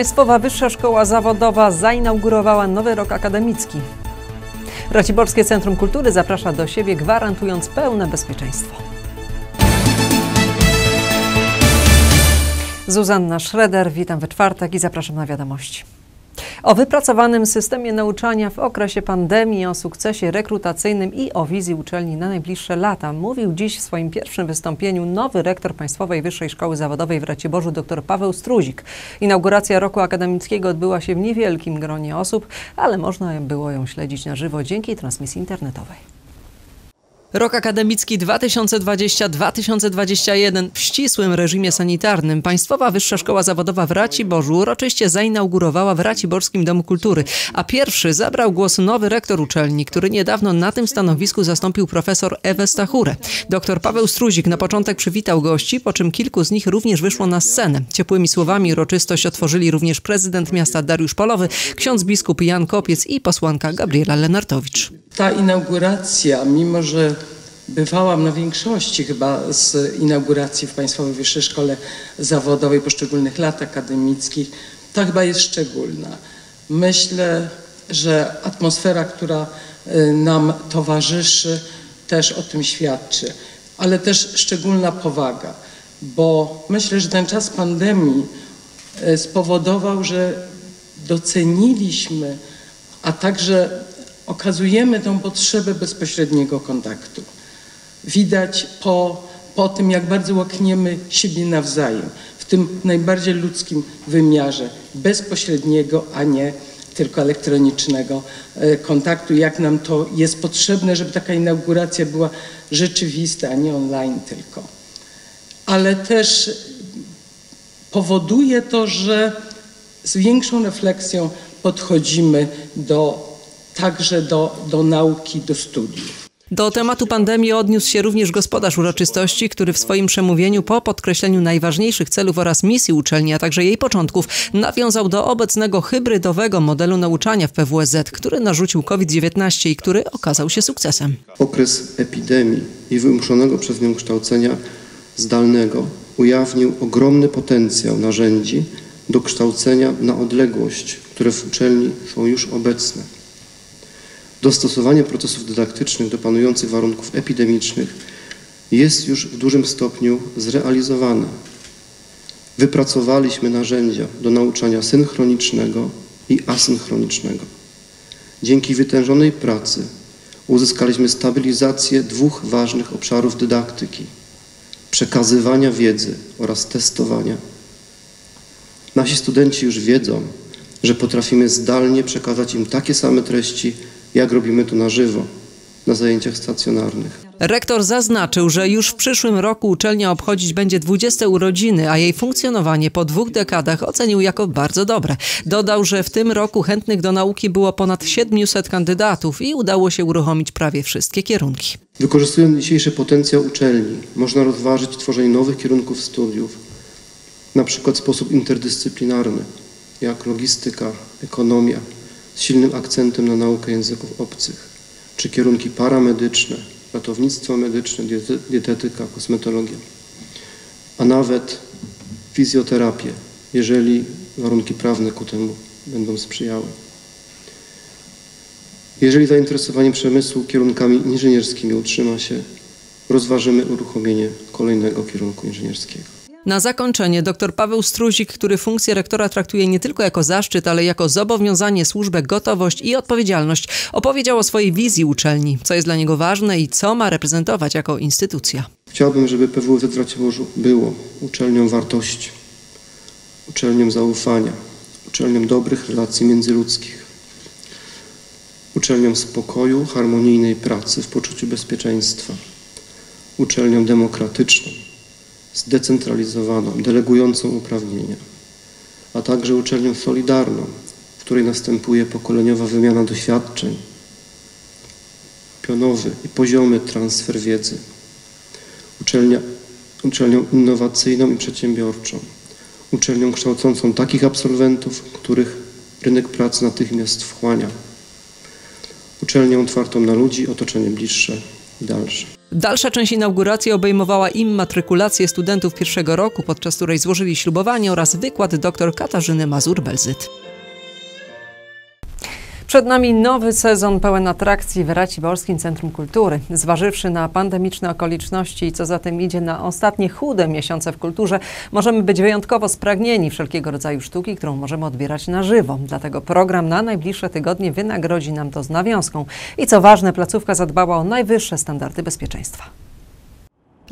Państwowa Wyższa Szkoła Zawodowa zainaugurowała nowy rok akademicki. Raciborskie Centrum Kultury zaprasza do siebie, gwarantując pełne bezpieczeństwo. Zuzanna Schroeder, witam we czwartek i zapraszam na wiadomości. O wypracowanym systemie nauczania w okresie pandemii, o sukcesie rekrutacyjnym i o wizji uczelni na najbliższe lata mówił dziś w swoim pierwszym wystąpieniu nowy rektor Państwowej Wyższej Szkoły Zawodowej w Raciborzu dr Paweł Struzik. Inauguracja roku akademickiego odbyła się w niewielkim gronie osób, ale można było ją śledzić na żywo dzięki transmisji internetowej. Rok akademicki 2020-2021 w ścisłym reżimie sanitarnym Państwowa Wyższa Szkoła Zawodowa w Raciborzu uroczyście zainaugurowała w Raciborskim Domu Kultury, a pierwszy zabrał głos nowy rektor uczelni, który niedawno na tym stanowisku zastąpił profesor Ewę Stachurę. Dr Paweł Struzik na początek przywitał gości, po czym kilku z nich również wyszło na scenę. Ciepłymi słowami uroczystość otworzyli również prezydent miasta Dariusz Polowy, ksiądz biskup Jan Kopiec i posłanka Gabriela Lenartowicz. Ta inauguracja, mimo że bywałam na większości chyba z inauguracji w Państwowej Wyższej Szkole Zawodowej poszczególnych lat akademickich, ta chyba jest szczególna. Myślę, że atmosfera, która y, nam towarzyszy, też o tym świadczy, ale też szczególna powaga, bo myślę, że ten czas pandemii y, spowodował, że doceniliśmy, a także okazujemy tę potrzebę bezpośredniego kontaktu. Widać po, po tym, jak bardzo łakniemy siebie nawzajem, w tym najbardziej ludzkim wymiarze, bezpośredniego, a nie tylko elektronicznego e, kontaktu, jak nam to jest potrzebne, żeby taka inauguracja była rzeczywista, a nie online tylko. Ale też powoduje to, że z większą refleksją podchodzimy do, także do, do nauki, do studiów. Do tematu pandemii odniósł się również gospodarz uroczystości, który w swoim przemówieniu po podkreśleniu najważniejszych celów oraz misji uczelni, a także jej początków, nawiązał do obecnego hybrydowego modelu nauczania w PWSZ, który narzucił COVID-19 i który okazał się sukcesem. Okres epidemii i wymuszonego przez nią kształcenia zdalnego ujawnił ogromny potencjał narzędzi do kształcenia na odległość, które w uczelni są już obecne. Dostosowanie procesów dydaktycznych do panujących warunków epidemicznych jest już w dużym stopniu zrealizowane. Wypracowaliśmy narzędzia do nauczania synchronicznego i asynchronicznego. Dzięki wytężonej pracy uzyskaliśmy stabilizację dwóch ważnych obszarów dydaktyki przekazywania wiedzy oraz testowania. Nasi studenci już wiedzą, że potrafimy zdalnie przekazać im takie same treści, jak robimy to na żywo, na zajęciach stacjonarnych. Rektor zaznaczył, że już w przyszłym roku uczelnia obchodzić będzie 20 urodziny, a jej funkcjonowanie po dwóch dekadach ocenił jako bardzo dobre. Dodał, że w tym roku chętnych do nauki było ponad 700 kandydatów i udało się uruchomić prawie wszystkie kierunki. Wykorzystując dzisiejszy potencjał uczelni, można rozważyć tworzenie nowych kierunków studiów, na przykład w sposób interdyscyplinarny, jak logistyka, ekonomia, z silnym akcentem na naukę języków obcych, czy kierunki paramedyczne, ratownictwo medyczne, dietetyka, kosmetologia, a nawet fizjoterapię, jeżeli warunki prawne ku temu będą sprzyjały. Jeżeli zainteresowanie przemysłu kierunkami inżynierskimi utrzyma się, rozważymy uruchomienie kolejnego kierunku inżynierskiego. Na zakończenie dr Paweł Struzik, który funkcję rektora traktuje nie tylko jako zaszczyt, ale jako zobowiązanie, służbę, gotowość i odpowiedzialność, opowiedział o swojej wizji uczelni, co jest dla niego ważne i co ma reprezentować jako instytucja. Chciałbym, żeby PWZ w Raciborzu było uczelnią wartości, uczelnią zaufania, uczelnią dobrych relacji międzyludzkich, uczelnią spokoju, harmonijnej pracy w poczuciu bezpieczeństwa, uczelnią demokratyczną, zdecentralizowaną, delegującą uprawnienia, a także uczelnią solidarną, w której następuje pokoleniowa wymiana doświadczeń, pionowy i poziomy transfer wiedzy, Uczelnia, uczelnią innowacyjną i przedsiębiorczą, uczelnią kształcącą takich absolwentów, których rynek pracy natychmiast wchłania, uczelnią otwartą na ludzi, otoczenie bliższe, i dalsze. Dalsza część inauguracji obejmowała immatrykulację studentów pierwszego roku, podczas której złożyli ślubowanie oraz wykład dr Katarzyny Mazur-Belzyt. Przed nami nowy sezon pełen atrakcji w Raciborskim Centrum Kultury. Zważywszy na pandemiczne okoliczności i co za tym idzie na ostatnie chude miesiące w kulturze, możemy być wyjątkowo spragnieni wszelkiego rodzaju sztuki, którą możemy odbierać na żywo. Dlatego program na najbliższe tygodnie wynagrodzi nam to z nawiązką. I co ważne, placówka zadbała o najwyższe standardy bezpieczeństwa.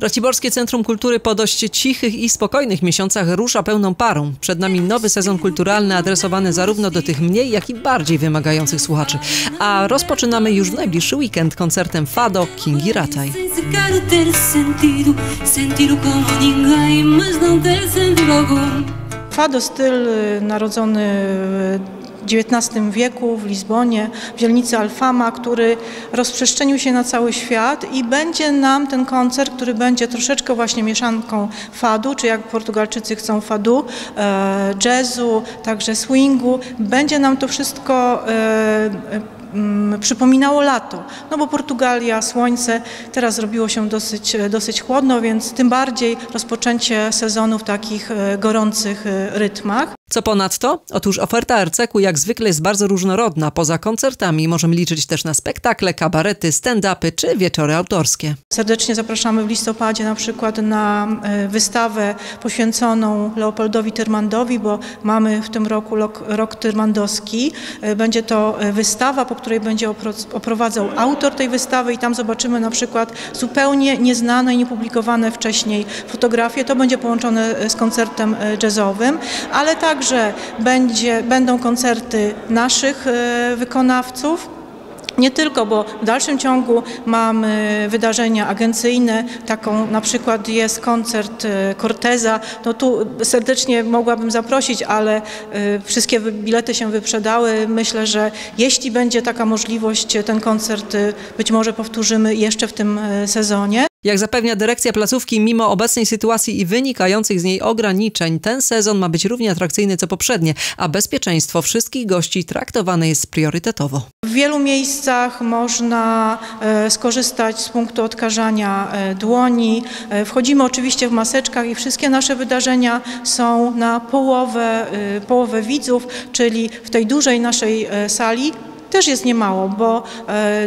Raciborskie Centrum Kultury po dość cichych i spokojnych miesiącach rusza pełną parą. Przed nami nowy sezon kulturalny adresowany zarówno do tych mniej, jak i bardziej wymagających słuchaczy. A rozpoczynamy już w najbliższy weekend koncertem Fado Kingi Rataj. Fado styl y, narodzony XIX wieku w Lizbonie, w dzielnicy Alfama, który rozprzestrzenił się na cały świat i będzie nam ten koncert, który będzie troszeczkę właśnie mieszanką fadu, czy jak Portugalczycy chcą fadu, e, jazzu, także swingu, będzie nam to wszystko e, mm, przypominało lato, no bo Portugalia, słońce, teraz zrobiło się dosyć, dosyć chłodno, więc tym bardziej rozpoczęcie sezonu w takich e, gorących e, rytmach. Co ponadto? Otóż oferta RCK jak zwykle jest bardzo różnorodna. Poza koncertami możemy liczyć też na spektakle, kabarety, stand-upy czy wieczory autorskie. Serdecznie zapraszamy w listopadzie na przykład na e, wystawę poświęconą Leopoldowi Tyrmandowi, bo mamy w tym roku rok, rok tyrmandowski. E, będzie to e, wystawa, po której będzie oprowadzał autor tej wystawy i tam zobaczymy na przykład zupełnie nieznane i niepublikowane wcześniej fotografie. To będzie połączone z koncertem jazzowym, ale tak Także będzie, będą koncerty naszych e, wykonawców. Nie tylko, bo w dalszym ciągu mamy wydarzenia agencyjne, taką na przykład jest koncert e, Corteza. No tu serdecznie mogłabym zaprosić, ale e, wszystkie bilety się wyprzedały. Myślę, że jeśli będzie taka możliwość, ten koncert być może powtórzymy jeszcze w tym sezonie. Jak zapewnia dyrekcja placówki, mimo obecnej sytuacji i wynikających z niej ograniczeń, ten sezon ma być równie atrakcyjny co poprzednie, a bezpieczeństwo wszystkich gości traktowane jest priorytetowo. W wielu miejscach można e, skorzystać z punktu odkażania e, dłoni. E, wchodzimy oczywiście w maseczkach i wszystkie nasze wydarzenia są na połowę, połowę widzów, czyli w tej dużej naszej sali też jest niemało, bo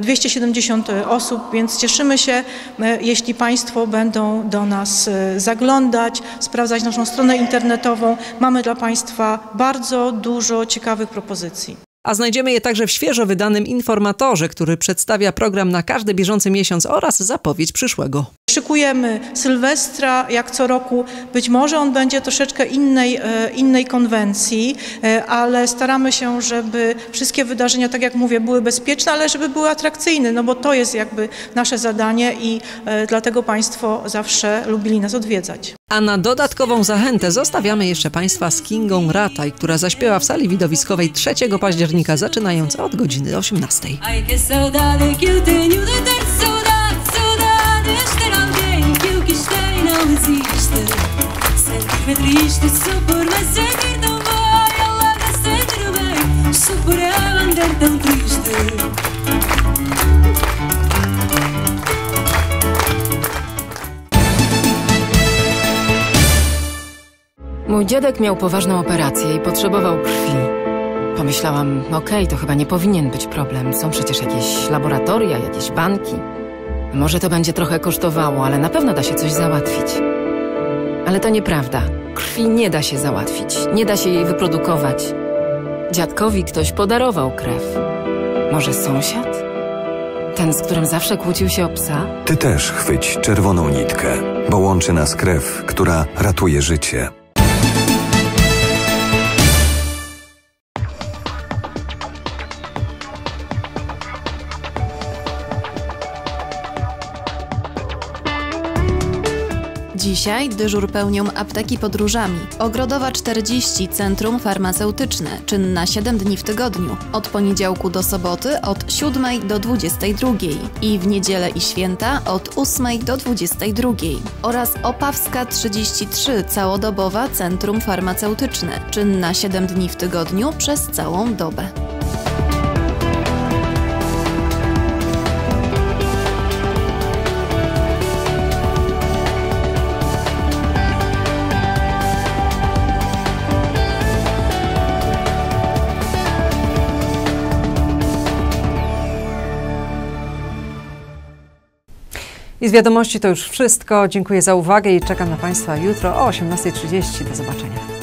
270 e, osób, więc cieszymy się, e, jeśli Państwo będą do nas e, zaglądać, sprawdzać naszą stronę internetową. Mamy dla Państwa bardzo dużo ciekawych propozycji. A znajdziemy je także w świeżo wydanym informatorze, który przedstawia program na każdy bieżący miesiąc oraz zapowiedź przyszłego. Szykujemy Sylwestra, jak co roku. Być może on będzie troszeczkę innej, e, innej konwencji, e, ale staramy się, żeby wszystkie wydarzenia, tak jak mówię, były bezpieczne, ale żeby były atrakcyjne, no bo to jest jakby nasze zadanie i e, dlatego Państwo zawsze lubili nas odwiedzać. A na dodatkową zachętę zostawiamy jeszcze Państwa z Kingą Rataj, która zaśpiewa w sali widowiskowej 3 października, zaczynając od godziny 18. existe Sentir-me triste só por me sentir tão bem Ela me sentir bem eu andar tão triste Mój dziadek miał poważną operację i potrzebował krwi. Pomyślałam, okej, okay, to chyba nie powinien być problem. Są przecież jakieś laboratoria, jakieś banki. Może to będzie trochę kosztowało, ale na pewno da się coś załatwić. Ale to nieprawda. Krwi nie da się załatwić, nie da się jej wyprodukować. Dziadkowi ktoś podarował krew. Może sąsiad? Ten, z którym zawsze kłócił się o psa? Ty też chwyć czerwoną nitkę, bo łączy nas krew, która ratuje życie. Dzisiaj dyżur pełnią apteki podróżami. Ogrodowa 40 Centrum Farmaceutyczne, czynna 7 dni w tygodniu, od poniedziałku do soboty od 7 do 22 i w niedzielę i święta od 8 do 22 oraz Opawska 33 całodobowa Centrum Farmaceutyczne, czynna 7 dni w tygodniu przez całą dobę. I z wiadomości to już wszystko. Dziękuję za uwagę i czekam na Państwa jutro o 18.30. Do zobaczenia.